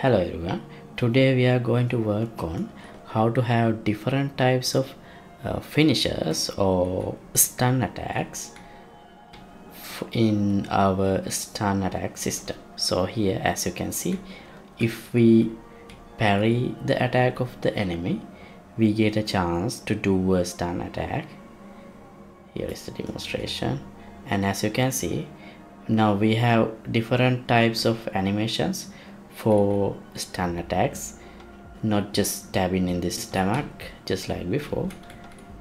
Hello everyone. Today we are going to work on how to have different types of uh, finishers or stun attacks in our stun attack system. So here as you can see if we parry the attack of the enemy we get a chance to do a stun attack. Here is the demonstration and as you can see now we have different types of animations for stun attacks not just stabbing in the stomach just like before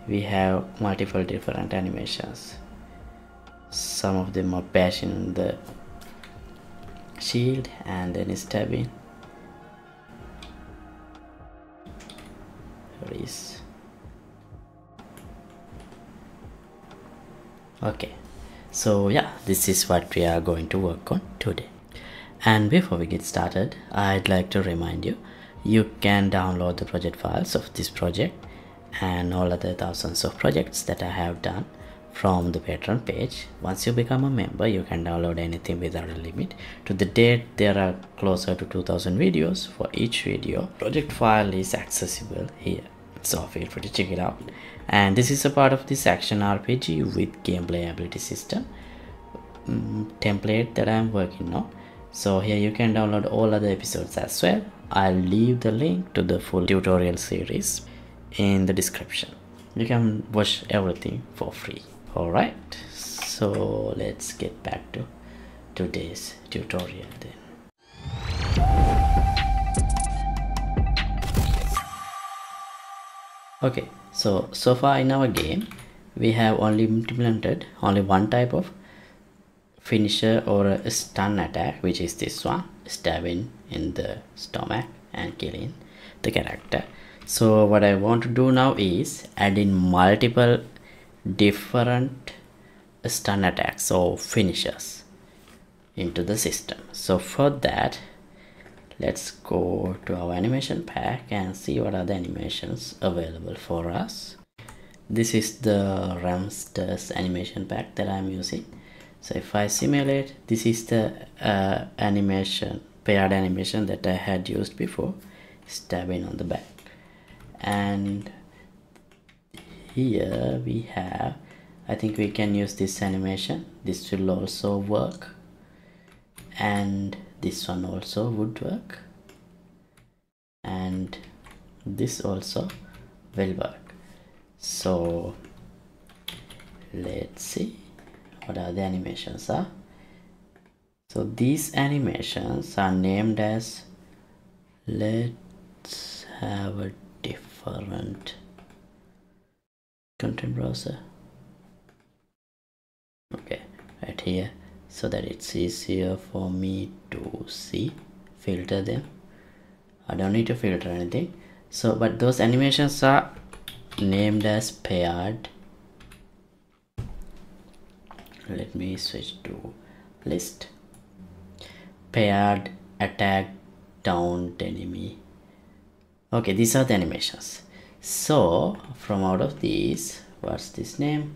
we have multiple different animations. Some of them are bashing the shield and then stabbing. Is okay. So yeah this is what we are going to work on today and before we get started i'd like to remind you you can download the project files of this project and all other thousands of projects that i have done from the patreon page. Once you become a member you can download anything without a limit. To the date there are closer to 2000 videos. For each video project file is accessible here. So feel free to check it out. And this is a part of this action rpg with gameplay ability system mm, template that i'm working on so here you can download all other episodes as well. I'll leave the link to the full tutorial series in the description. You can watch everything for free. All right. So let's get back to today's tutorial then. Okay. So so far in our game we have only implemented only one type of finisher or a stun attack which is this one stabbing in the stomach and killing the character. So what i want to do now is add in multiple different stun attacks or finishers into the system. So for that let's go to our animation pack and see what are the animations available for us. This is the Ramsterz animation pack that i'm using so if i simulate this is the uh, animation paired animation that i had used before stabbing on the back. And here we have i think we can use this animation. This will also work. And this one also would work. And this also will work. So let's see what are the animations are so these animations are named as let's have a different content browser. Okay right here so that it's easier for me to see filter them. I don't need to filter anything. So but those animations are named as paired let me switch to list. Paired attack down enemy. Okay these are the animations. So from out of these what's this name?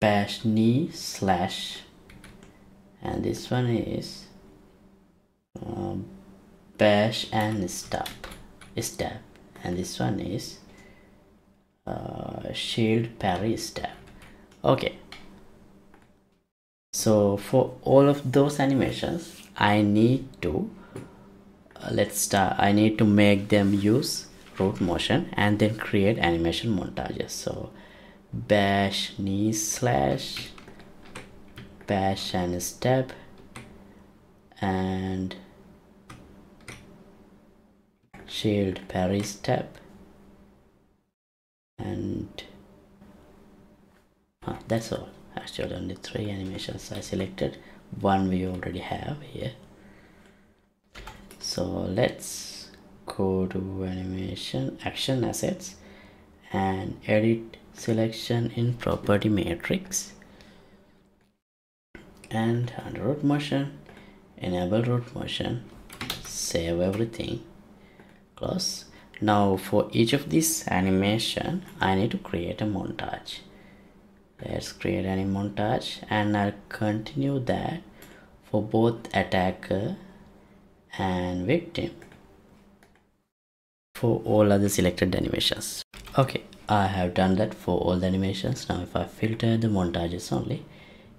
Bash knee slash and this one is um, bash and stab step and this one is uh, shield parry step okay so for all of those animations i need to uh, let's start i need to make them use root motion and then create animation montages. So bash knee slash bash and step and shield parry step and that's all actually only three animations I selected. One we already have here. So let's go to animation action assets and edit selection in property matrix. And under root motion enable root motion save everything. Close. Now for each of this animation i need to create a montage let's create anim montage and i'll continue that for both attacker and victim. For all other selected animations. Okay I have done that for all the animations. Now if I filter the montages only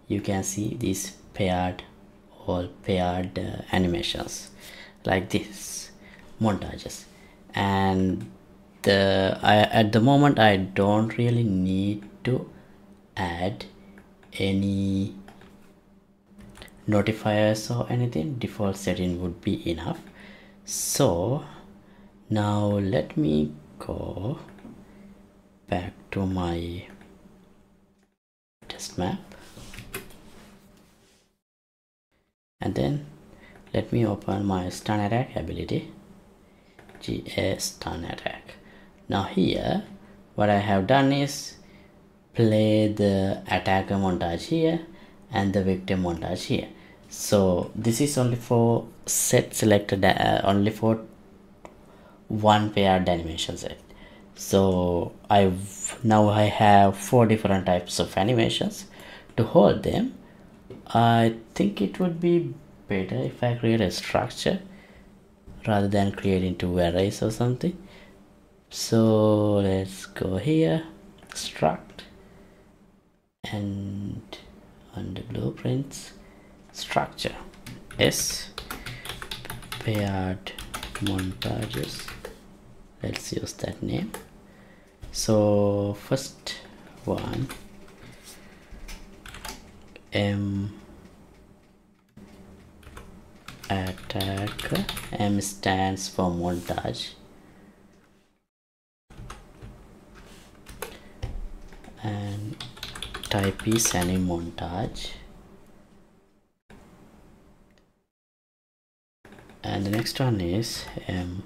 you can see these paired all paired uh, animations like this. Montages. And the I, at the moment I don't really need to add any notifiers or anything default setting would be enough. So now let me go back to my test map. And then let me open my stun attack ability GA stun attack. Now here what I have done is play the attacker montage here and the victim montage here. So this is only for set selected uh, only for one paired animation set. So I've now I have four different types of animations to hold them. I think it would be better if I create a structure rather than creating two arrays or something. So let's go here. Struct and under blueprints structure. S paired montages. Let's use that name. So first one m attack. M stands for montage type is anim montage. And the next one is m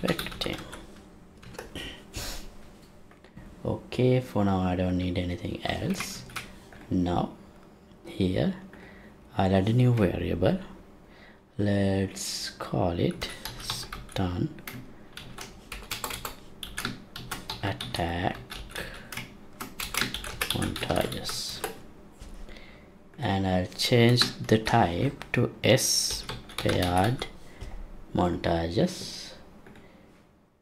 victim. Okay for now I don't need anything else. Now here I'll add a new variable. Let's call it stun attack montages and I'll change the type to S paired montages.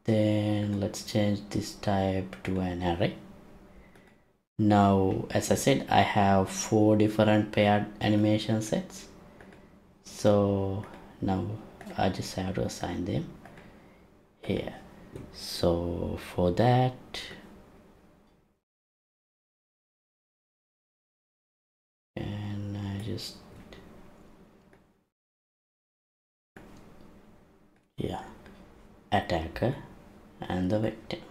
Then let's change this type to an array. Now as I said I have four different paired animation sets. So now I just have to assign them here. So for that just yeah attacker and the victim.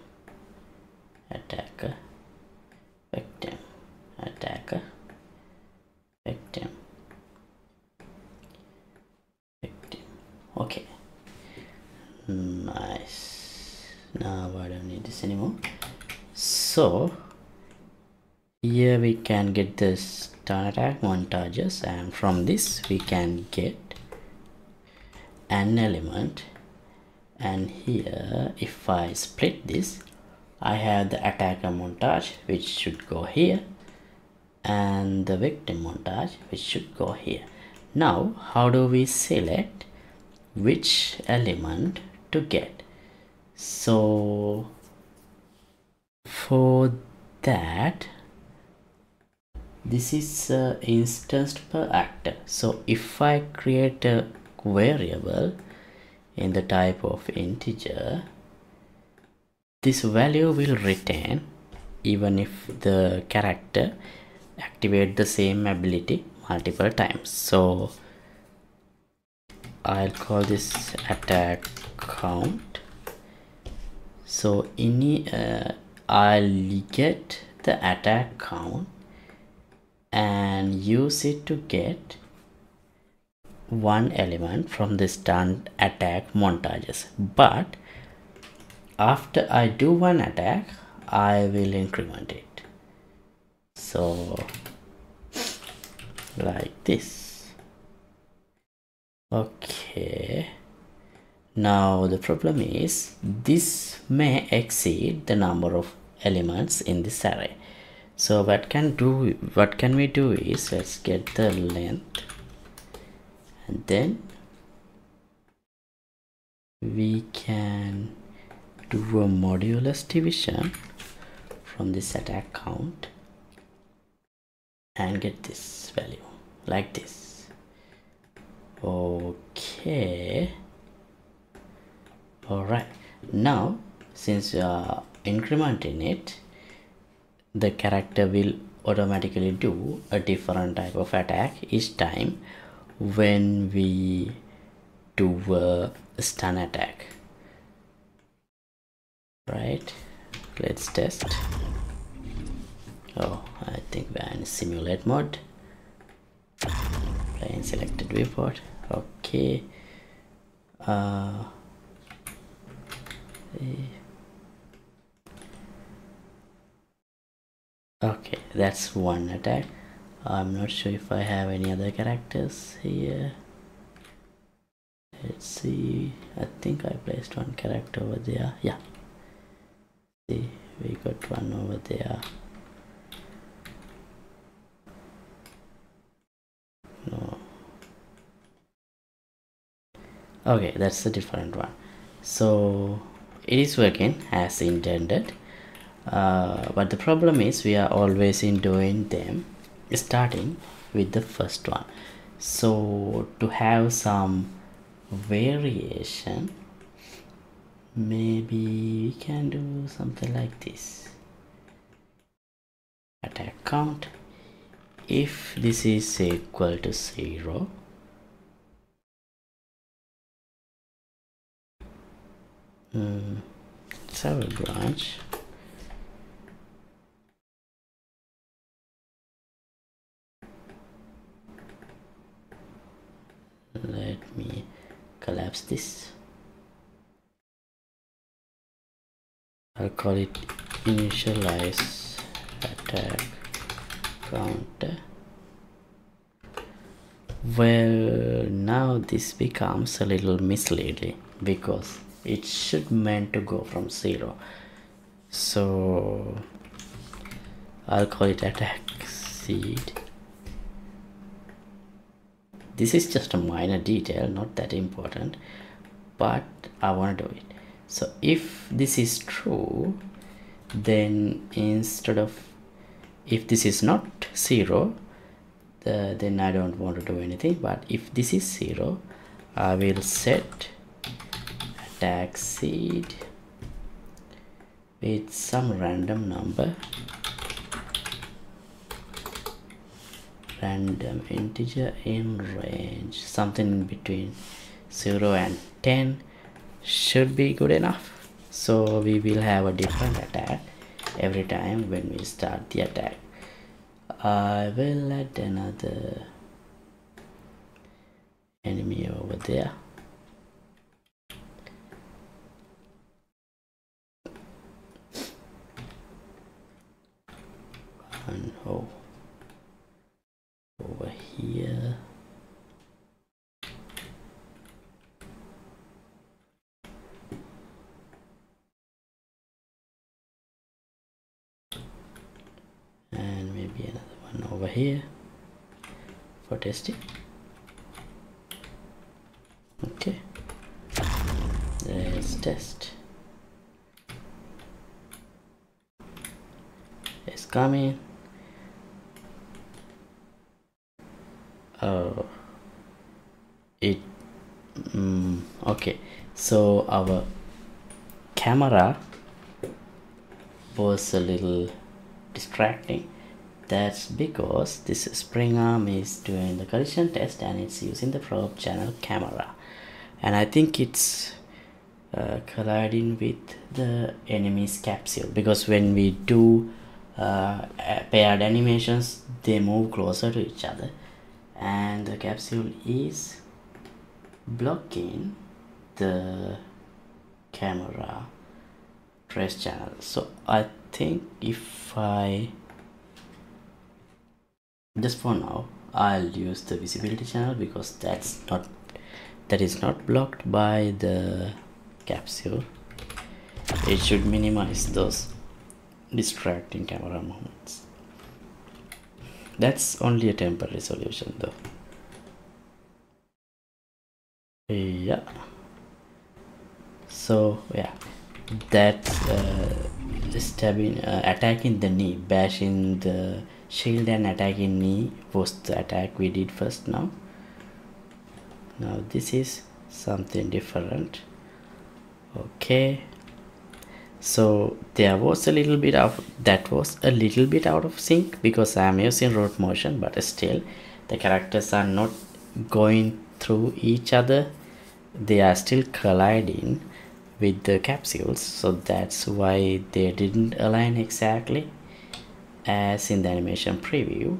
Attacker victim attacker victim victim. Okay. Nice. Now I don't need this anymore. So here we can get this attack montages and from this we can get an element. And here if I split this I have the attacker montage which should go here and the victim montage which should go here. Now how do we select which element to get? So for that this is uh, instanced per actor so if I create a variable in the type of integer this value will retain even if the character activate the same ability multiple times. So I'll call this attack count. So in uh, I'll get the attack count and use it to get one element from the stun attack montages. But after I do one attack I will increment it. So like this. Okay. Now the problem is this may exceed the number of elements in this array so what can do what can we do is let's get the length and then we can do a modulus division from this attack count and get this value like this. Okay. All right. Now since uh, you are incrementing it the character will automatically do a different type of attack each time when we do a stun attack. Right? Let's test. Oh i think we're in simulate mode. Playing selected viewport. Okay. Uh okay that's one attack. I'm not sure if i have any other characters here. Let's see. I think i placed one character over there. Yeah. See we got one over there. No. Okay that's a different one. So it is working as intended uh, but the problem is we are always in doing them starting with the first one. So to have some variation maybe we can do something like this. Attack count if this is equal to 0 mm, a branch let me collapse this. I'll call it initialize attack counter. Well now this becomes a little misleading because it should meant to go from zero. So I'll call it attack seed this is just a minor detail not that important but I want to do it. So if this is true then instead of if this is not zero the, then I don't want to do anything. But if this is zero I will set attack seed with some random number random integer in range. Something in between 0 and 10 should be good enough. So we will have a different attack every time when we start the attack. I will add another enemy over there. And oh over here. And maybe another one over here for testing. Okay. Let's test. It's coming oh it mm, okay. So our camera was a little distracting. That's because this spring arm is doing the collision test and it's using the probe channel camera. And I think it's uh, colliding with the enemy's capsule. Because when we do uh, paired animations they move closer to each other and the capsule is blocking the camera trace channel. So I think if I just for now I'll use the visibility channel because that's not that is not blocked by the capsule. It should minimize those distracting camera movements that's only a temporary solution though. Yeah. So yeah. That's uh, stabbing uh, attacking the knee bashing the shield and attacking knee was the attack we did first now. Now this is something different. Okay so there was a little bit of that was a little bit out of sync because i'm using root motion but still the characters are not going through each other. They are still colliding with the capsules so that's why they didn't align exactly. As in the animation preview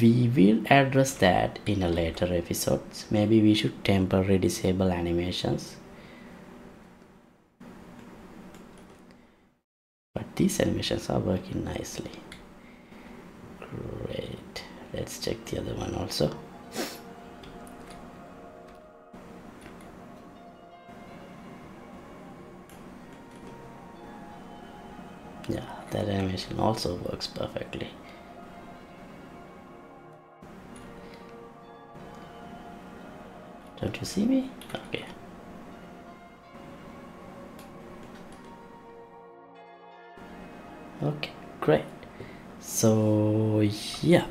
we will address that in a later episodes. Maybe we should temporarily disable animations these animations are working nicely. Great. Let's check the other one also. Yeah that animation also works perfectly. Don't you see me? Okay okay great. So yeah.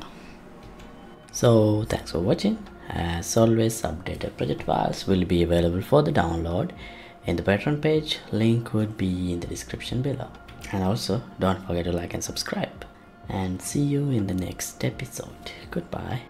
So thanks for watching. As always updated project files will be available for the download in the patreon page. Link would be in the description below. And also don't forget to like and subscribe. And see you in the next episode. Goodbye